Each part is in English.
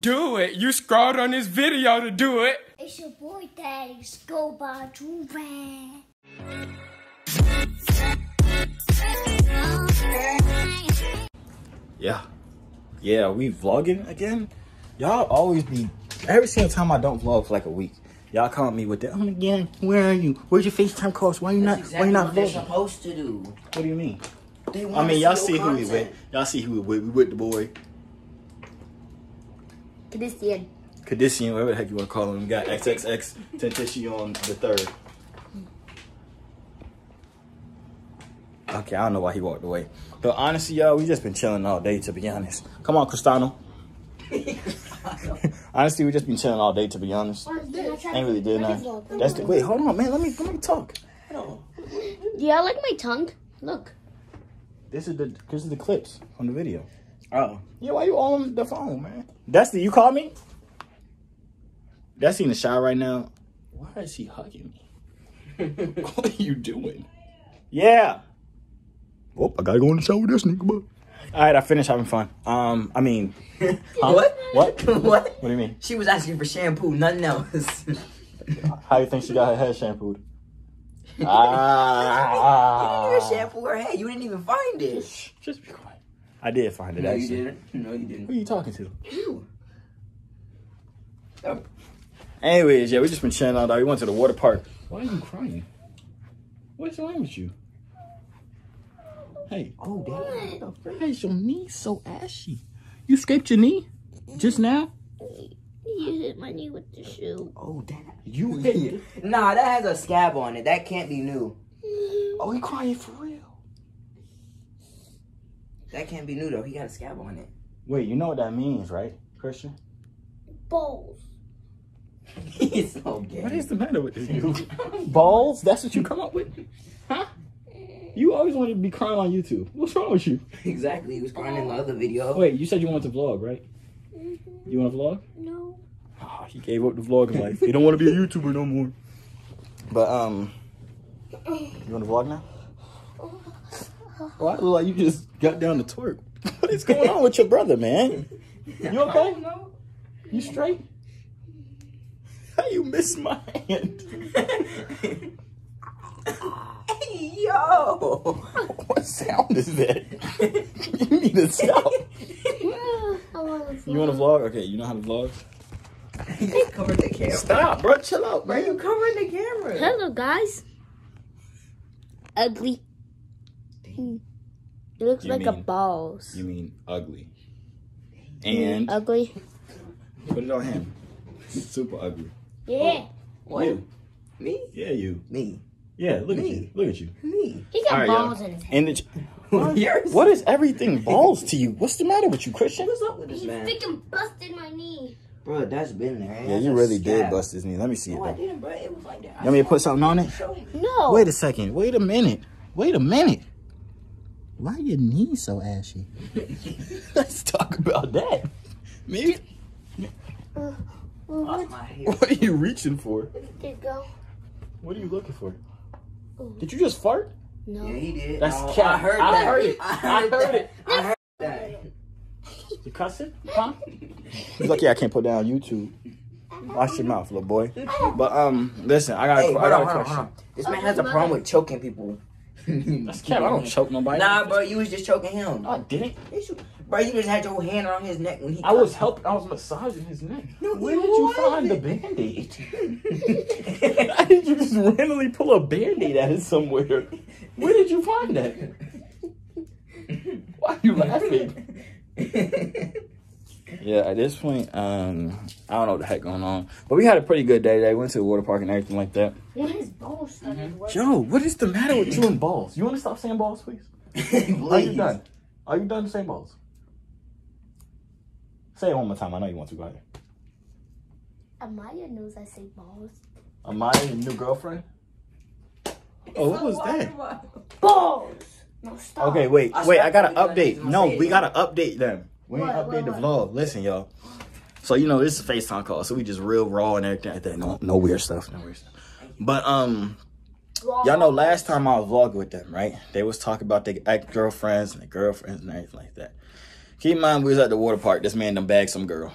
Do it. You scrolled on this video to do it. It's your boy Daddy Scuba Juve. Yeah. Yeah, we vlogging again? Y'all always be, every single time I don't vlog for like a week, y'all call me with that, oh again, where are you? Where's your FaceTime calls? Why are you not, That's why you not what they're vlogging? supposed to do. What do you mean? They I mean, y'all see see who we with. Y'all see who we with. We with the boy, Christian. Cadician, whatever the heck you want to call him. We got XXX Tentacion on the third. Okay, I don't know why he walked away. But honestly, y'all, we just been chilling all day, to be honest. Come on, Cristano. honestly, we just been chilling all day, to be honest. Ain't really did nothing. That's the, wait, hold on, man. Let me let me talk. Yeah, I like my tongue. Look. This is the this is the clips from the video. Oh, Yeah, why you on the phone, man? That's the you call me? That's in the shower right now. Why is he hugging me? what are you doing? Yeah. Oh, I gotta go in the shower with this nigga, bro. All right, I finished having fun. Um, I mean, huh? What? What? what? What do you mean? She was asking for shampoo, nothing else. How you think she got her hair shampooed? ah, you didn't even shampoo her head. You didn't even find it. Shh, Just be quiet. I did find it. No, you didn't. No, you didn't. Who are you talking to? You. Oh, Anyways, yeah, we just been chilling out. day. We went to the water park. Why are you crying? What's wrong with you? Hey, oh damn. why is your knee so ashy? You scraped your knee just now? You hit my knee with the shoe. Oh damn. You hit it. Nah, that has a scab on it. That can't be new. Mm-hmm. Oh, he crying for real. That can't be new though. He got a scab on it. Wait, you know what that means, right, Christian? Balls. He's so gay. What is the matter with this dude? Balls? That's what you come up with? Huh? You always wanted to be crying on YouTube. What's wrong with you? Exactly. He was crying in the other video. Wait, you said you wanted to vlog, right? You want to vlog? No. Oh, he gave up the vlogging life. He don't want to be a YouTuber no more. But um, you want to vlog now? Well, I look like you just got down to twerk. What is going on with your brother, man? You okay? No. You straight? How you miss my hand? Hey, yo. What sound is that? you need to stop. Want to You want to vlog? Okay, you know how to vlog? You covered the camera. Stop, bro. Chill out, Bro, you man. covered the camera. Hello, guys. Ugly. It looks You like a balls. You mean ugly. And Ugly. put it on him. Super ugly. Yeah. Oh. What? You. Me? Yeah, you. Me. Yeah, look at you. Look at you. Me. He got All right, balls y'all. in his head. And the, what is everything balls to you? What's the matter with you, Christian? What's up with this He man? freaking busted my knee. Bro, that's been there. Yeah, you really did bust his knee. Let me see it. No, I didn't, bro. It was like that. You want me to put something on it? No. Wait a second. Wait a minute. Wait a minute. Why are your knee so ashy? Let's talk about that. Maybe. Uh, Lost my. What are you reaching for? Where did go? What are you looking for? Oh. Did you just fart? No. Yeah, he did. That's Oh, cat. I heard I that. heard it. I I heard, heard that. it. I heard that. You cussing? Huh? He's like, yeah, I can't put that on YouTube. Wash your mouth, little boy. But um, listen, I got, Hey, a, I got on, a hold on, question. on. This man has a problem with choking people. That's cap. I don't choke nobody. Nah, bro, you was just choking him. No, I didn't. Yes, you- Bro, you just had your hand around his neck when he. I was helping. I was massaging his neck. No, Where did you wasn't. find the band-aid? How did you just randomly pull a band-aid out of somewhere? Where did you find that? Why are you laughing? Yeah, at this point, um, I don't know what the heck going on. But we had a pretty good day today. Went to the water park and everything like that. When his balls started. Joe, what is the matter with you and balls? You want to stop saying balls, please? Are you done? Are you done saying balls? Say it one more time. I know you want to. Go ahead. Amaya knows I say balls. Amaya, your new girlfriend? Oh, what was that? Balls! No, stop. Okay, wait, I wait. I gotta stopped when you update. No, we gotta update them. We ain't update what, the what? vlog. Listen, y'all. So you know this is a FaceTime call, so we just real raw and everything like that. No, no weird stuff. No weird stuff. But um, y'all know last time I was vlogging with them, right? They was talking about their ex girlfriends and their girlfriends and everything like that. Keep in mind we was at the water park. This man done bagged some girl.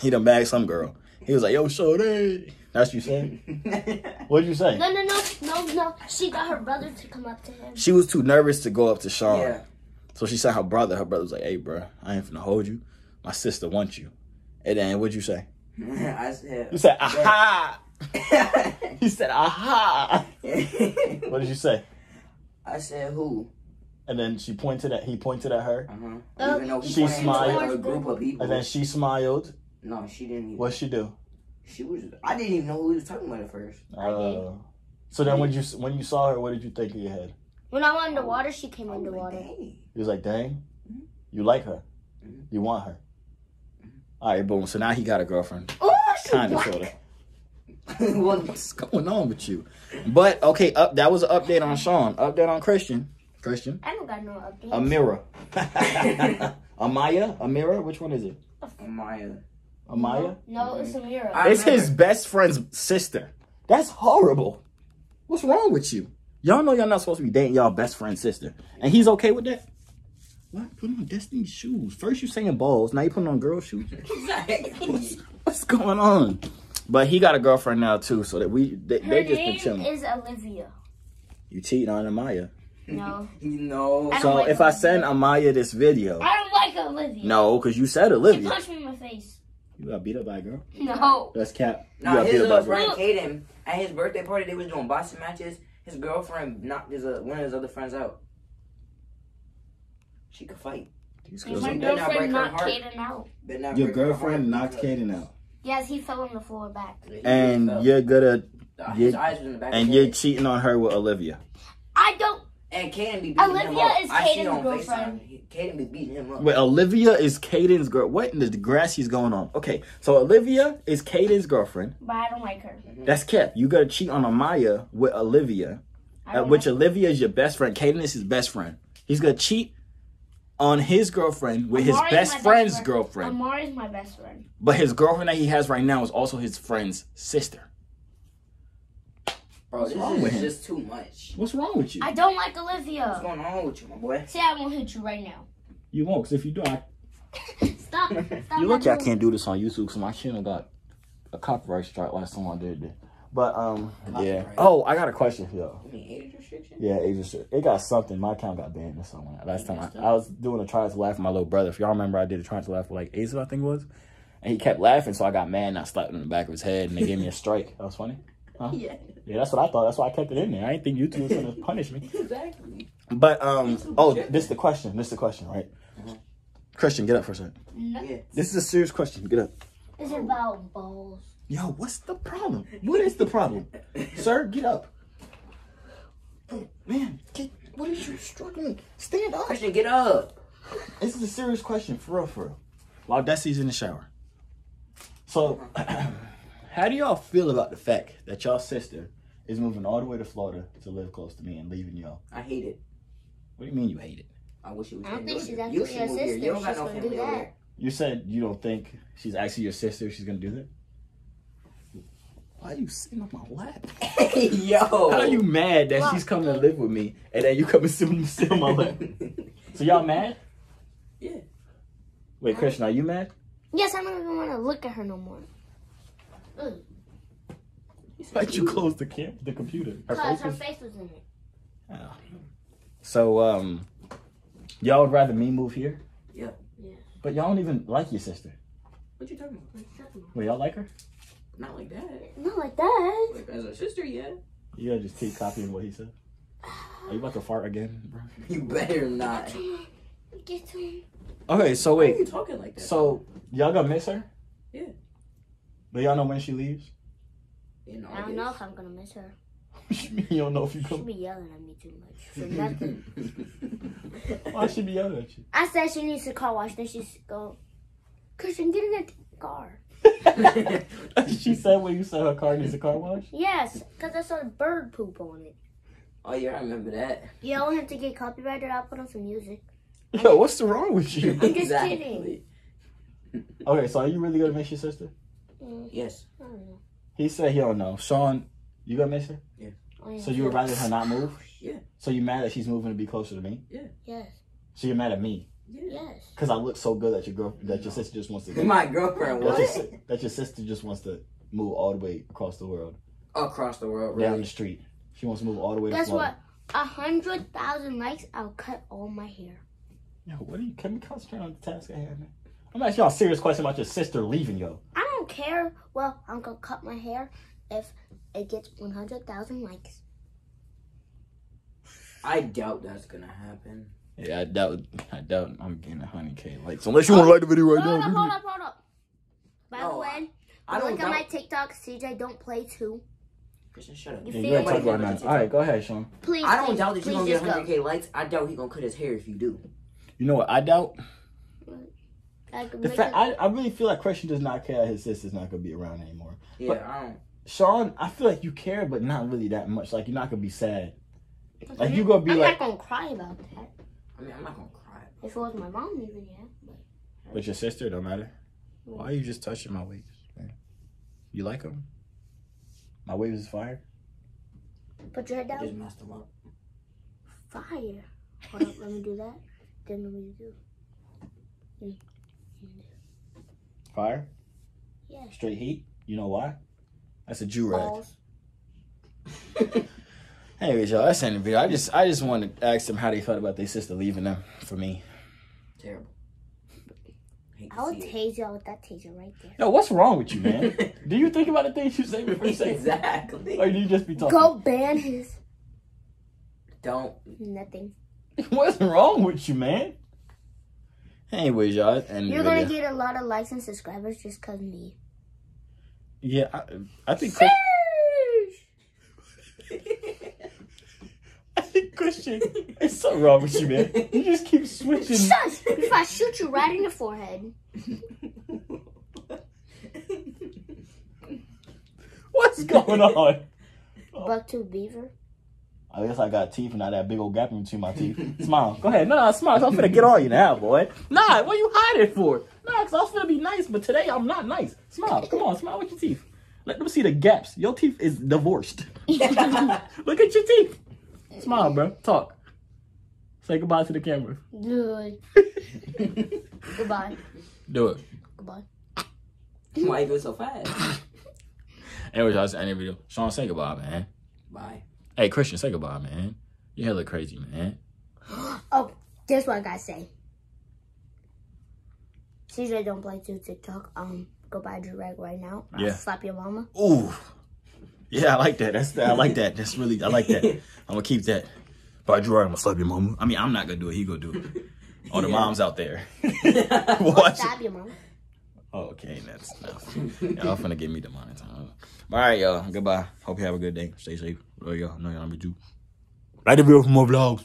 he done bagged some girl. He was like, "Yo, Shorty." That's what you said. What'd you say? No, no, no, no, no. She got her brother to come up to him. She was too nervous to go up to Sean. yeah. So she sent her brother. Her brother was like, "Hey, bro, I ain't finna hold you. My sister wants you." And then what'd you say? I said. You said, "Aha." he said, "Aha." What did you say? I said who? And then she pointed at. He pointed at her. Uh huh. Uh, Even though he she pointed to smiled. A group of people. And then she smiled. no, she didn't. Even, What'd she do? She was. I didn't even know who he was talking about at first. I. Uh, so then when you when you saw her, what did you think in your head? When I went underwater, she came I was like, underwater. dang. He was like, "Dang, Mhm. you like her, Mhm. you want her." All right, boom. So now he got a girlfriend. Oh, she Kind of, black. sort of. well, What's going on with you? But okay, up. That was an update on Sean. Update on Christian. Christian. I don't got no updates. Amira. Amaya. Amira. Which one is it? Maya. Amaya. No, it's Amira. I It's his best friend's sister. That's horrible. What's wrong with you? Y'all know y'all not supposed to be dating y'all best friend's sister, and he's okay with that. What? Put on Destiny's shoes. First you saying balls, now you putting on girl shoes. What's, what's going on? But he got a girlfriend now too, so that we they, Her they just been name chilling. is Olivia. You cheating on Amaya. No. no. I So like if I send Amaya this video, I don't like Olivia. no, because you said She Olivia. punched me in my face. You got beat up by a girl. No. That's cap. You No, got his beat up by little a girl. friend Kaden at his birthday party, they was doing boxing matches. His girlfriend knocked his uh, one of his other friends out. She could fight. These My girls They are- not break girlfriend knocked. Kaden out. But not Your girlfriend knocked Kaden out, Yes, he fell on the floor back. And you're gonna his you- eyes was in the back and his you're head. cheating on her with Olivia. I don't. And Kaden be beating him Olivia up. is I see Kaden's girlfriend. FaceTime. He- Kaden be beating him up. Wait, Olivia is Caden's girl. What in the grass is going on? Okay, so Olivia is Caden's girlfriend. But I don't like her. That's kept. You gotta cheat on Amaya with Olivia, I uh, which like Olivia is your best friend. Caden is his best friend. He's gonna cheat on his girlfriend with his best my friend's friend. girlfriend. Amari's my best friend. But his girlfriend that he has right now is also his friend's sister. Bro, What's this wrong with is him? just too much. What's wrong with you? I don't like Olivia. What's Olivia. going on with you, my boy? Say I won't hit you right now. You won't, because if you do, I, Stop. Stop. you look, I that can't do this on YouTube, because my channel got a copyright strike last time I did it. But um, yeah. Oh, I got a question for y'all. You mean age restriction? Yeah, it just it got something. My account got banned or something. Last time I, I was doing a try to laugh with my little brother. If y'all remember, I did a try to laugh with like Ace, I think it was, and he kept laughing, so I got mad and I slapped him in the back of his head, and they gave me a strike. That was funny. Yeah, Yeah, that's what I thought. That's why I kept it in there. I didn't think YouTube was gonna punish me. exactly. But um, oh, this is the question. This is the question, right? Christian, get up for a second. No. Yeah. This is a serious question. Get up. It's about balls. Yo, what's the problem? What is the problem, sir? Get up. Oh, man, get, what is you struggling? Stand up. Christian, get up. This is a serious question, for real, for real. While Desi's in the shower. So, how do y'all feel about the fact that y'all sister is moving all the way to Florida to live close to me and leaving y'all? I hate it. What do you mean you hate it? I wish you was I don't think she's You actually should your sister. You don't got no gonna family do over that. there. You said you don't think she's actually your sister. She's gonna do that. Why are you sitting on my lap? Yo. How are you mad that she's coming to live with me and then you come and sit, sit on my lap? So y'all mad? Yeah. Wait, Christian, are you mad? Yes, I don't even want to look at her no more. Ugh. Why'd you close the cam- the computer? Her Cause face her was- face was in it. Oh. So, um, y'all would rather me move here? Yeah. Yeah. But y'all don't even like your sister. What you talking about? Wait, y'all like her? Not like that. Not like that. Like as a sister, yeah. You gotta just keep copying what he said. Are you about to fart again, bro? You better not. Get to him. Okay, so Why are you talking like that? So, y'all gonna miss her? Yeah. But y'all know when she leaves? In I don't know if I'm gonna miss her. You don't know if you come. She come? be yelling at me too much for nothing. Why she be yelling at you? I said she needs to car wash. Then she's go, Christian, get in the car. she said when you said her car needs a car wash? Yes, because I saw bird poop on it. oh yeah, I remember that. Yeah, I want him to get copyrighted. I'll put on some music. Yo, what's the wrong with you? I'm just kidding. Okay, so are you really gonna miss your sister? Mm, Yes. I don't know. He said he don't know. Sean, you gonna miss her? Oh, yeah. So you would rather her not move? Yeah. So you mad that she's moving to be closer to me? Yeah. Yes. So you're mad at me? Yes. Because I look so good that your girl, that your sister just wants to. My girlfriend that, your, that your sister just wants to move all the way across the world, across the world. down the street. She wants to move all the way. to Guess Florida. what? A hundred thousand likes, I'll cut all my hair. Yo, what are you? Can we concentrate on the task at hand, man? I'm asking y'all a serious question about your sister leaving yo. I don't care. Well, I'm gonna cut my hair if it gets one hundred thousand likes. I doubt that's gonna happen. Yeah, I doubt. I doubt I'm getting a hundred k likes. Unless you want to like the video right Hold now. up, do hold up, hold up. By No, the way, I don't look at my. TikTok, CJ. Don't play too. Christian, shut up. You Yeah, feel you ain't like talking about that. All right, go ahead, Sean. Please. I don't please, doubt that you're gonna get just 100k likes. I doubt he gonna cut his hair if you do. You know what? I doubt. Like, The fact I, I really feel like Christian does not care that his sister's not gonna be around anymore. Yeah, But- I don't. Sean, I feel like you care, but not really that much. Like you're not gonna be sad. Like Okay. you gonna be like. I'm not gonna cry about that. I mean, I'm not gonna cry. If it was my mom, even yeah. But but your sister don't matter. Why are you just touching my waves? Man? You like them? My waves is fire. put your head I just down. messed him up. Fire. Hold up, let me do that. Then let me do. Fire. Yeah. Straight heat. You know why? That's a Joorag. Balls. Anyways, y'all, that's the end of the video. I just I just wanted to ask them how they felt about their sister leaving them for me. Terrible. I'll see it. tase y'all with that taser right there. No, what's wrong with you, man? do you think about the things you say before you say, it? exactly. or do you just be talking? Go ban his Don't. nothing. What's wrong with you, man? Anyways, y'all, that's the end of You're gonna get a lot of likes and subscribers just cause me. Yeah, I, I think Chris, I think Christian. It's something wrong with you, man. You just keep switching. Shush! If I shoot you right in the forehead. What's going on? Bucktooth beaver. I guess I got teeth and not that big old gap in between my teeth. Smile. Go ahead. No, no, smile. I'm finna get on you now, boy. Nah, what you hiding for? Nah, cause I was finna be nice, but today I'm not nice. Smile. Come on, smile with your teeth. Let them see the gaps. Your teeth is divorced. Look at your teeth. Smile, bro. Talk. Say goodbye to the camera. Good. Goodbye. Do it. Goodbye. Why you go so fast? Anyways, that's the end of the video. Sean, say goodbye, man. Bye. Hey, Christian, say goodbye, man. Your hair look crazy, man. Oh, guess what I gotta say. CJ don't play to TikTok. Um, go buy Direct right now. I'll Yeah. Slap your mama. Ooh. Yeah, I like that. That's I like that. That's really I like that. I'm gonna keep that. By Drew, I'm gonna slap your mama. I mean, I'm not gonna do it. He gonna do it. All the Yeah. moms out there. Watch. Stab your mama. Oh, okay, that's enough. Y'all finna give me the money time. All right, y'all. Goodbye. Hope you have a good day. Stay safe. Love y'all. Know y'all me too. Like the video for more vlogs.